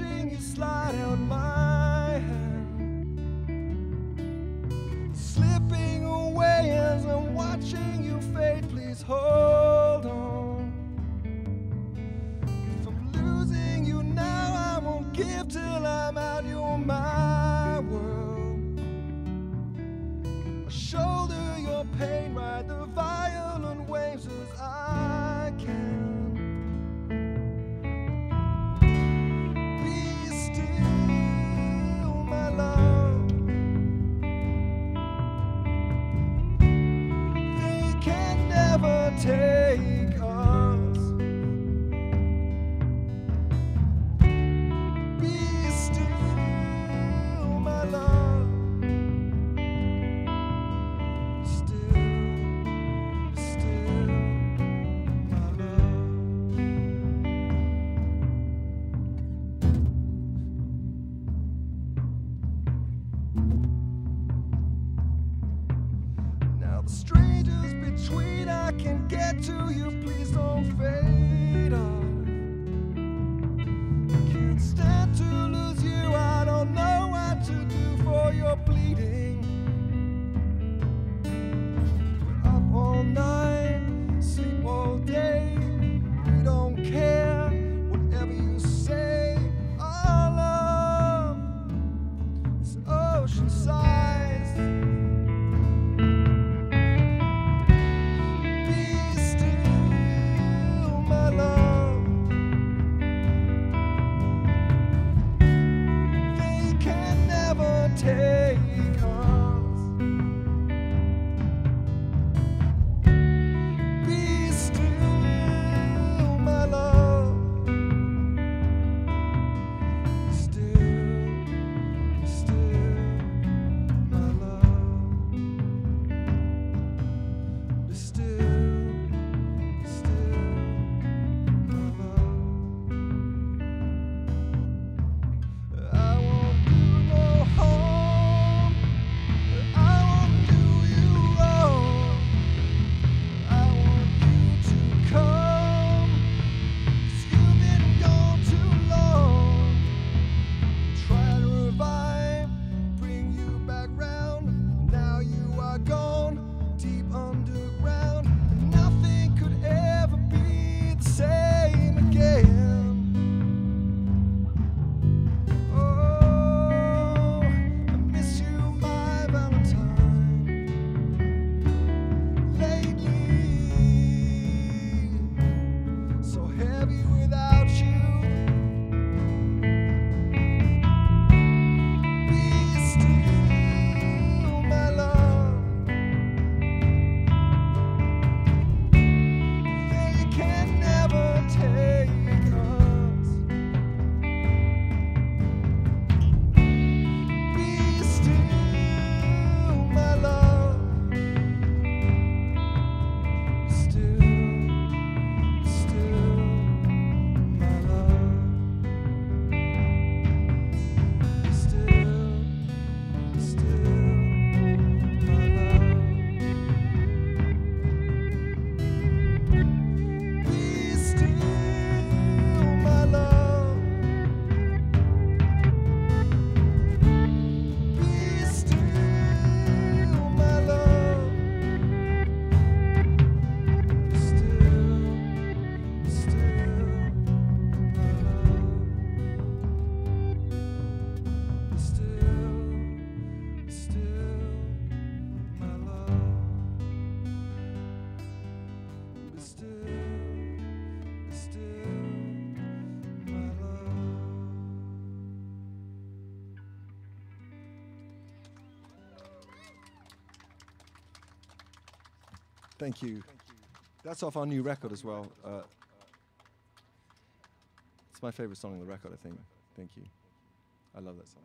watching you slide out my hand. Slipping away as I'm watching you fade, please hold on. If I'm losing you now, I won't give till I'm out. You're my world. I shoulder your pain, ride the violent waves as I can. Take I can get to you, please don't fade off. Can't stand to lose you, I don't know what to do for your bleeding. We're up all night, sleep all day. We don't care whatever you Be so heavy Thank you. That's off our new record as well. Uh, it's my favorite song on the record, I think. Thank you. I love that song.